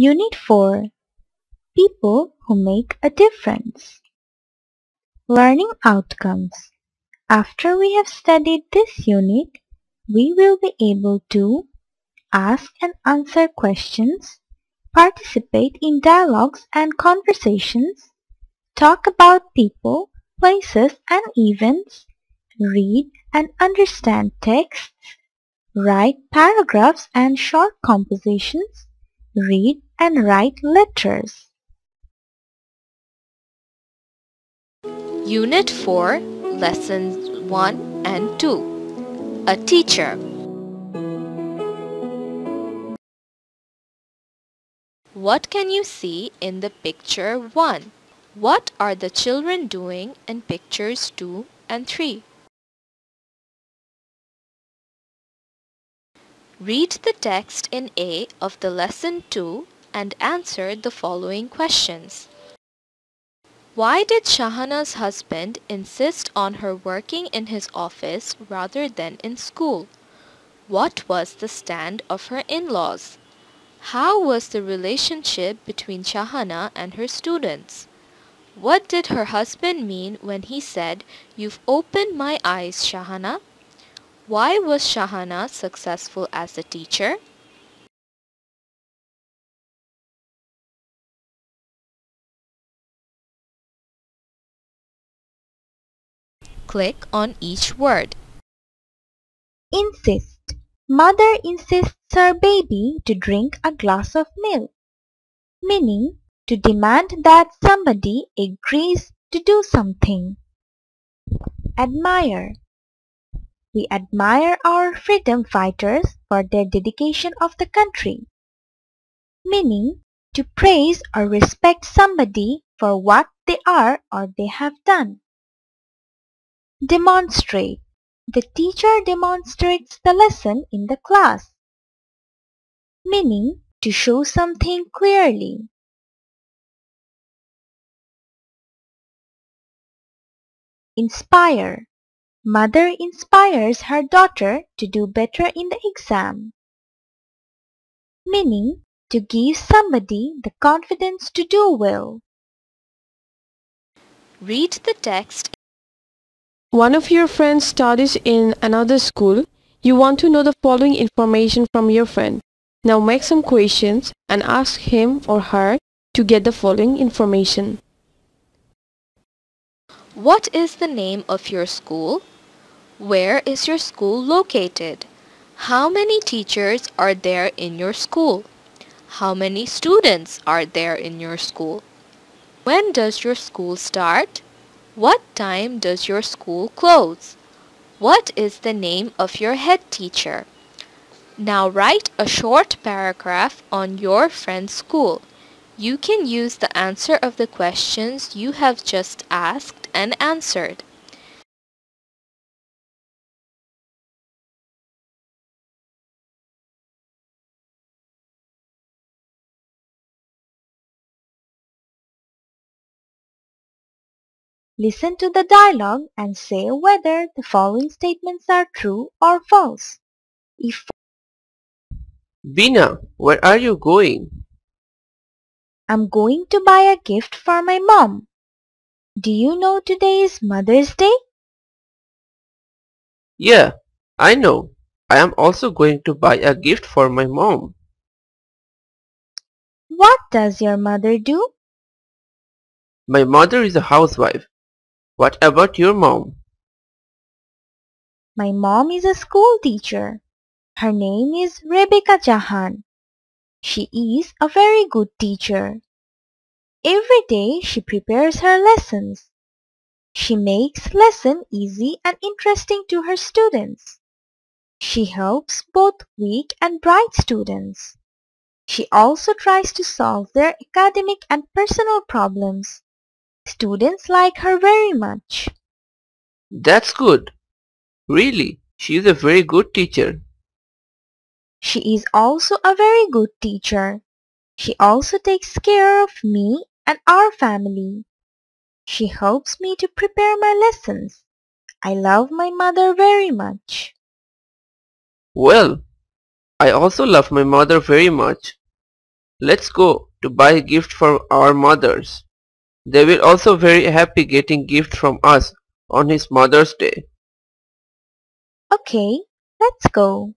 Unit 4 People who make a difference. Learning outcomes. After we have studied this unit, we will be able to ask and answer questions, participate in dialogues and conversations, talk about people, places and events, read and understand texts, write paragraphs and short compositions, read and write letters. Unit 4, Lessons 1 and 2 A Teacher What can you see in the picture 1? What are the children doing in pictures 2 and 3? Read the text in A of the lesson 2 and answer the following questions. Why did Shahana's husband insist on her working in his office rather than in school? What was the stand of her in-laws? How was the relationship between Shahana and her students? What did her husband mean when he said, You've opened my eyes, Shahana? Why was Shahana successful as a teacher? Click on each word. Insist. Mother insists her baby to drink a glass of milk. Meaning, to demand that somebody agrees to do something. Admire. We admire our freedom fighters for their dedication of the country. Meaning, to praise or respect somebody for what they are or they have done. Demonstrate. The teacher demonstrates the lesson in the class. Meaning, to show something clearly. Inspire. Mother inspires her daughter to do better in the exam. Meaning, to give somebody the confidence to do well. Read the text. One of your friends studies in another school. You want to know the following information from your friend. Now make some questions and ask him or her to get the following information. What is the name of your school? Where is your school located? How many teachers are there in your school? How many students are there in your school? When does your school start? What time does your school close? What is the name of your head teacher? Now write a short paragraph on your friend's school. You can use the answer of the questions you have just asked and answered. Listen to the dialogue and say whether the following statements are true or false. If Bina, where are you going? I'm going to buy a gift for my mom. Do you know today is Mother's Day? Yeah, I know. I am also going to buy a gift for my mom. What does your mother do? My mother is a housewife. What about your mom? My mom is a school teacher. Her name is Rebecca Jahan. She is a very good teacher. Every day she prepares her lessons. She makes lesson easy and interesting to her students. She helps both weak and bright students. She also tries to solve their academic and personal problems. Students like her very much. That's good. Really, she is a very good teacher. She is also a very good teacher. She also takes care of me and our family. She helps me to prepare my lessons. I love my mother very much. Well, I also love my mother very much. Let's go to buy a gift for our mothers. They were also very happy getting gift from us on his Mother's Day. Okay, let's go.